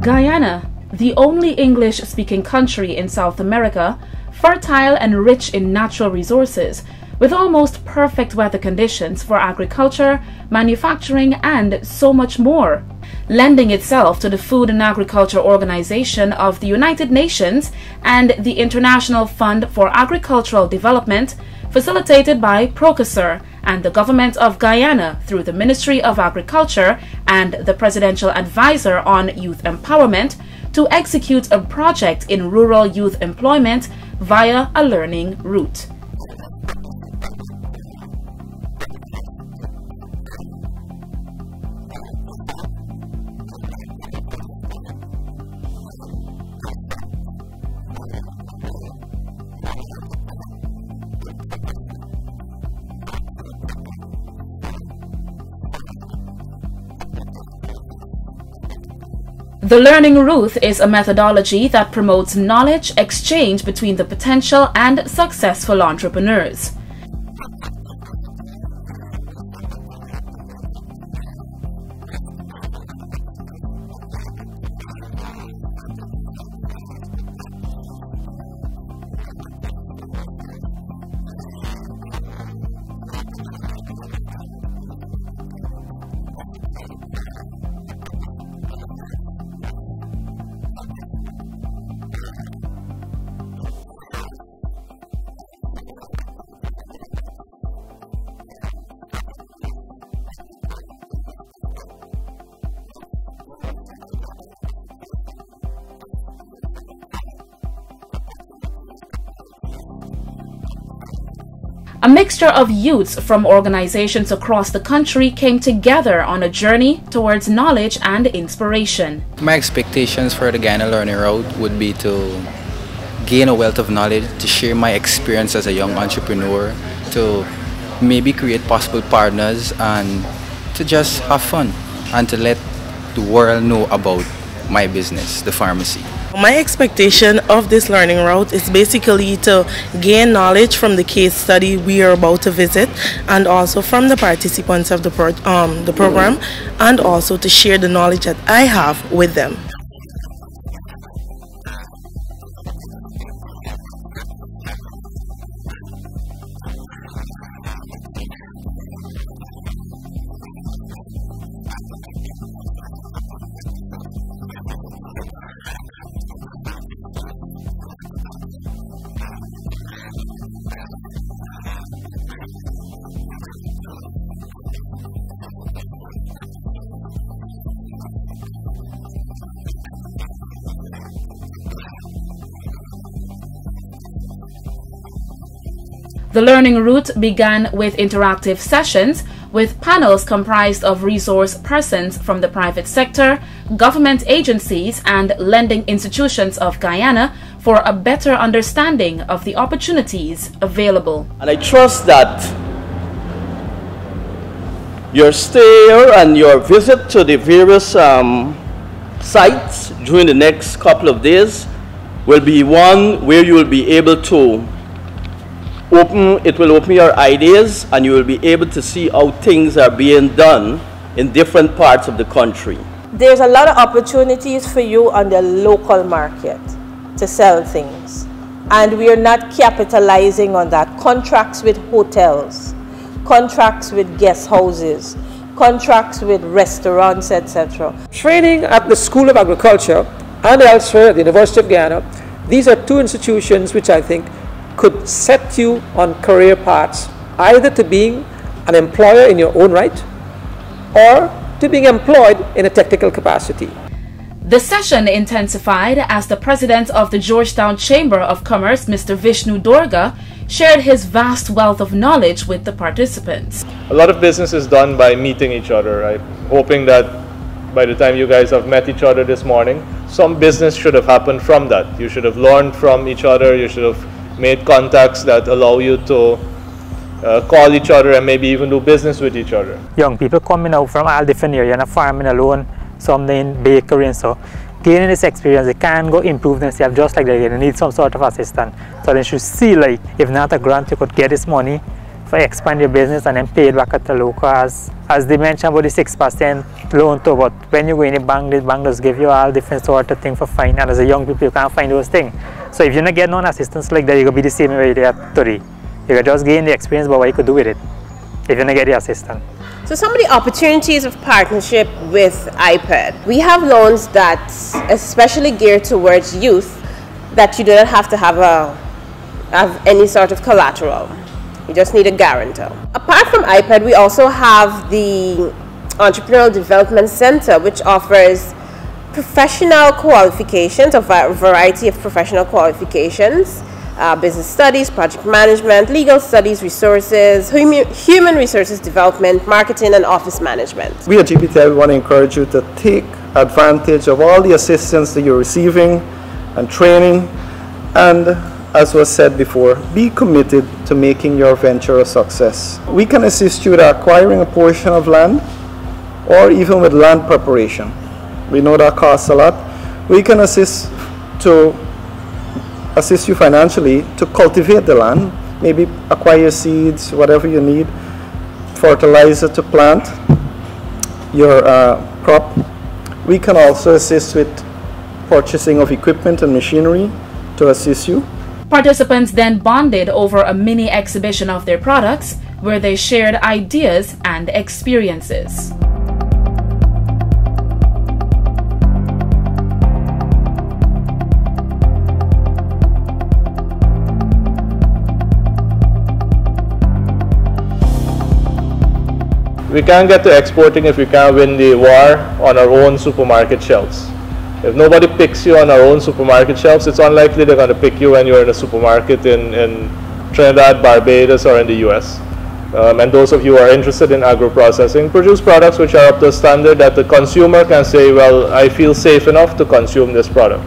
Guyana, the only English speaking country in South America, fertile and rich in natural resources, with almost perfect weather conditions for agriculture, manufacturing, and so much more. Lending itself to the Food and Agriculture Organization of the United Nations and the International Fund for Agricultural Development, facilitated by Procasur and the Government of Guyana through the Ministry of Agriculture and the Presidential Advisor on Youth Empowerment to execute a project in rural youth employment via a learning route. The Learning Route is a methodology that promotes knowledge exchange between the potential and successful entrepreneurs. A mixture of youths from organizations across the country came together on a journey towards knowledge and inspiration. My expectations for the Guyana Learning Route would be to gain a wealth of knowledge, to share my experience as a young entrepreneur, to maybe create possible partners and to just have fun and to let the world know about my business, the pharmacy. My expectation of this learning route is basically to gain knowledge from the case study we are about to visit and also from the participants of the, pro um, the program and also to share the knowledge that I have with them. The learning route began with interactive sessions with panels comprised of resource persons from the private sector, government agencies, and lending institutions of Guyana for a better understanding of the opportunities available. And I trust that your stay and your visit to the various um, sites during the next couple of days will be one where you will be able to open, it will open your ideas and you will be able to see how things are being done in different parts of the country. There's a lot of opportunities for you on the local market to sell things. And we are not capitalizing on that. Contracts with hotels, contracts with guest houses, contracts with restaurants, etc. Training at the School of Agriculture and elsewhere at the University of Guyana, these are two institutions which I think could set you on career paths, either to being an employer in your own right or to being employed in a technical capacity. The session intensified as the president of the Georgetown Chamber of Commerce, Mr. Vishnu Doerga, shared his vast wealth of knowledge with the participants. A lot of business is done by meeting each other, right? Hoping that by the time you guys have met each other this morning, some business should have happened from that. You should have learned from each other, you should have made contacts that allow you to uh, call each other and maybe even do business with each other. Young people coming out from all different areas and farming alone, some in bakery and so. Gaining this experience, they can go improve themselves just like they, they need some sort of assistance. So they should see like, if not a grant, you could get this money for expand your business and then pay it back at the local as, as they mentioned about the 6% loan too, but when you go in the bank, the bank does give you all different sort of thing for finance. As a young people, you can't find those things. So if you're not getting on assistance like that, going to be the same way you are today. You can just gain the experience about what you could do with it if you don't get the assistance. So some of the opportunities of partnership with IPED. We have loans that especially geared towards youth that you do not have to have a have any sort of collateral. You just need a guarantor. Apart from IPED, we also have the Entrepreneurial Development Center, which offers professional qualifications, a variety of professional qualifications, uh, business studies, project management, legal studies, resources, human resources development, marketing, and office management. We at GPTI want to encourage you to take advantage of all the assistance that you're receiving and training, and as was said before, be committed to making your venture a success. We can assist you with acquiring a portion of land or even with land preparation. We know that costs a lot. We can assist to assist you financially to cultivate the land, maybe acquire seeds, whatever you need, fertilizer to plant your uh, crop. We can also assist with purchasing of equipment and machinery to assist you. Participants then bonded over a mini exhibition of their products where they shared ideas and experiences. We can't get to exporting if we can't win the war on our own supermarket shelves. If nobody picks you on our own supermarket shelves, it's unlikely they're going to pick you when you're in a supermarket in, in Trinidad, Barbados, or in the US. Um, and those of you who are interested in agro-processing, produce products which are up to standard that the consumer can say, well, I feel safe enough to consume this product.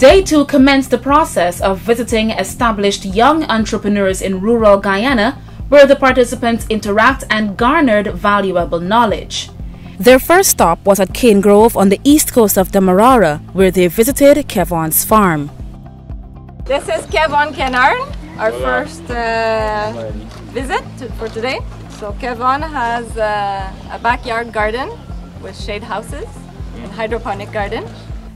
Day two commenced the process of visiting established young entrepreneurs in rural Guyana, where the participants interact and garnered valuable knowledge. Their first stop was at Cane Grove on the east coast of Demerara, where they visited Kevon's farm. This is Kevon Kennard, our first uh, visit to, for today. So Kevon has uh, a backyard garden with shade houses and hydroponic garden.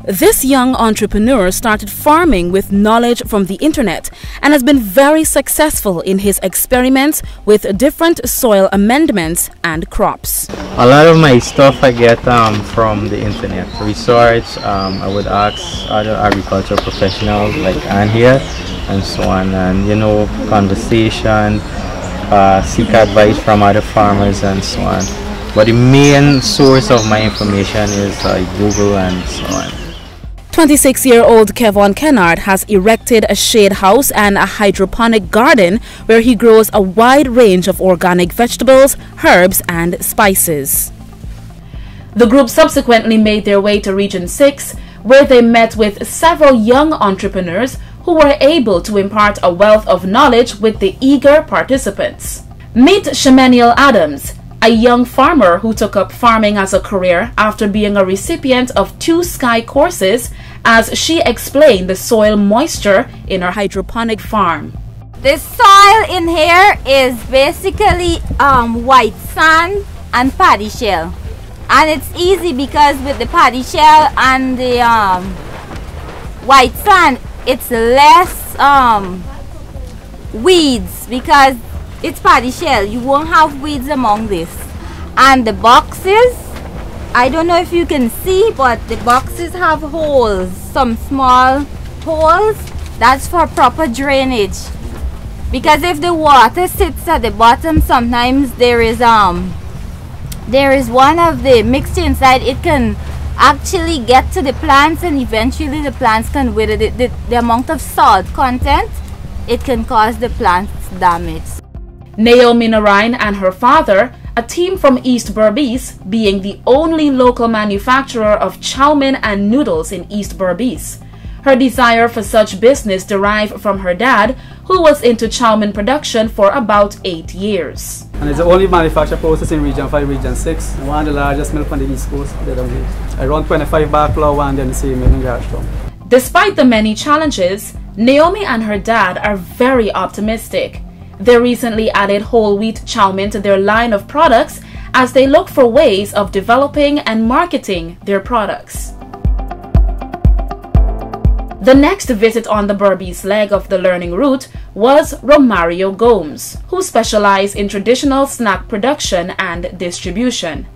This young entrepreneur started farming with knowledge from the internet and has been very successful in his experiments with different soil amendments and crops. A lot of my stuff I get um, from the internet. Research, um, I would ask other agricultural professionals like Ann here and so on and you know conversation, uh, seek advice from other farmers and so on. But the main source of my information is uh, Google and so on. 26-year-old Kevon Kennard has erected a shade house and a hydroponic garden where he grows a wide range of organic vegetables, herbs and spices. The group subsequently made their way to Region 6 where they met with several young entrepreneurs who were able to impart a wealth of knowledge with the eager participants. Meet Shemeniel Adams, a young farmer who took up farming as a career after being a recipient of two Sky courses as she explained the soil moisture in her hydroponic farm. The soil in here is basically um, white sand and paddy shell. And it's easy because with the paddy shell and the um, white sand, it's less um, weeds because it's paddy shell. You won't have weeds among this. And the boxes, I don't know if you can see, but the boxes have holes, some small holes. That's for proper drainage. Because if the water sits at the bottom, sometimes there is um there is one of the mixture inside. It can actually get to the plants and eventually the plants can wither the, the, the amount of salt content it can cause the plants damage Naomi Narine and her father, a team from East Berbice, being the only local manufacturer of chow mein and noodles in East Berbice. Her desire for such business derived from her dad, who was into chow mein production for about eight years. And it's the only manufacturer process in Region 5, Region 6, one of the largest mill on the East Coast. Around 25 bar flour and then the same in Garrishtown. Despite the many challenges, Naomi and her dad are very optimistic. They recently added whole wheat chow mein to their line of products as they look for ways of developing and marketing their products. The next visit on the Berbice leg of the learning route was Romario Gomes, who specialized in traditional snack production and distribution.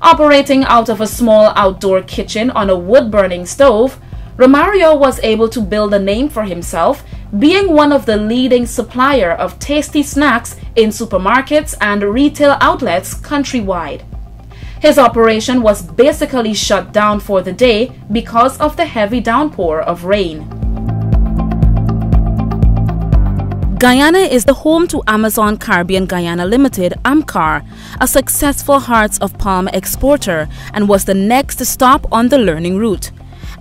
Operating out of a small outdoor kitchen on a wood-burning stove, Romario was able to build a name for himself, being one of the leading supplier of tasty snacks in supermarkets and retail outlets countrywide. His operation was basically shut down for the day because of the heavy downpour of rain. Guyana is the home to Amazon Caribbean Guyana Limited, AMCAR, a successful hearts of palm exporter, and was the next stop on the learning route.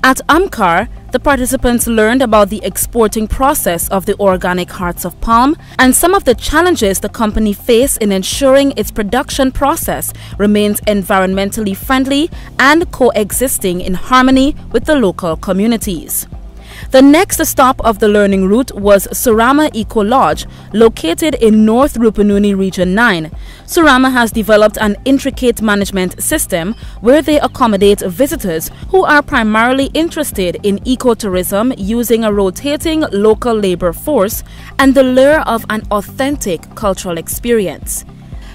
At AMCAR, the participants learned about the exporting process of the organic hearts of palm and some of the challenges the company face in ensuring its production process remains environmentally friendly and coexisting in harmony with the local communities. The next stop of the learning route was Surama Eco Lodge, located in North Rupununi Region 9. Surama has developed an intricate management system where they accommodate visitors who are primarily interested in ecotourism using a rotating local labor force and the lure of an authentic cultural experience.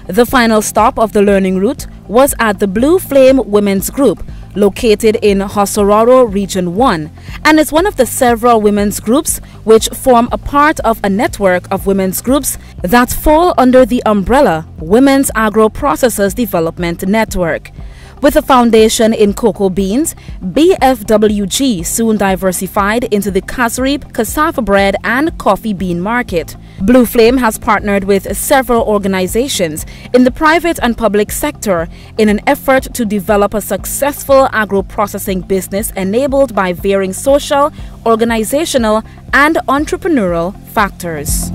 The final stop of the learning route was at the Blue Flame Women's Group, located in Hosororo Region 1 and is one of the several women's groups which form a part of a network of women's groups that fall under the umbrella Women's Agro Processors Development Network. With a foundation in cocoa beans, BFWG soon diversified into the cassareep, cassava bread, and coffee bean market. Blue Flame has partnered with several organizations in the private and public sector in an effort to develop a successful agro processing business enabled by varying social, organizational, and entrepreneurial factors.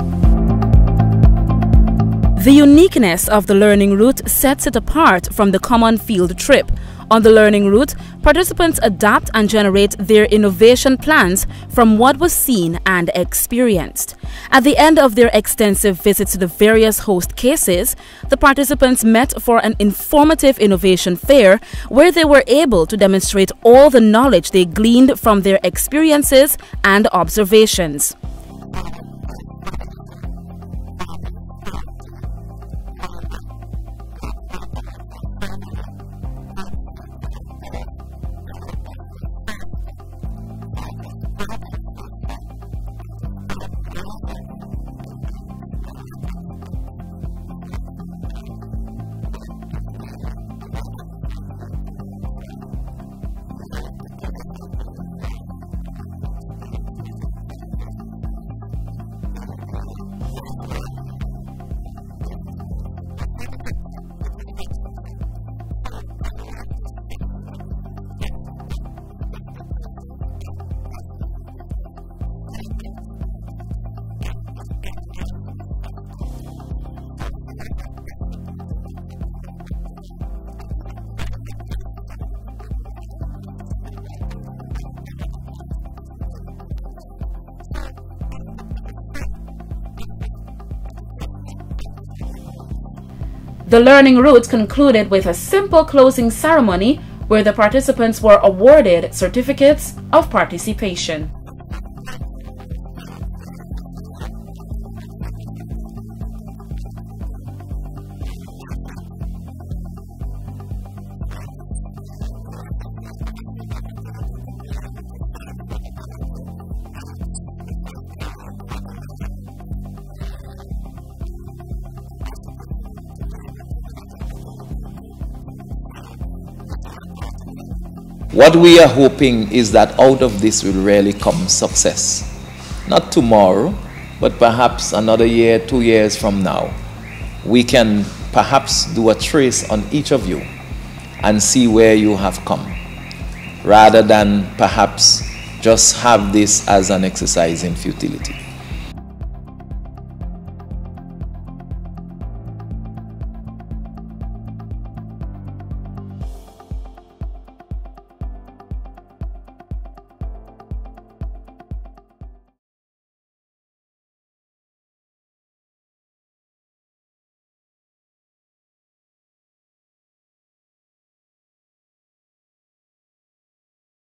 The uniqueness of the learning route sets it apart from the common field trip. On the learning route, participants adapt and generate their innovation plans from what was seen and experienced. At the end of their extensive visit to the various host cases, the participants met for an informative innovation fair where they were able to demonstrate all the knowledge they gleaned from their experiences and observations. The learning route concluded with a simple closing ceremony where the participants were awarded certificates of participation. What we are hoping is that out of this will really come success. Not tomorrow, but perhaps another year, two years from now. We can perhaps do a trace on each of you and see where you have come, rather than perhaps just have this as an exercise in futility.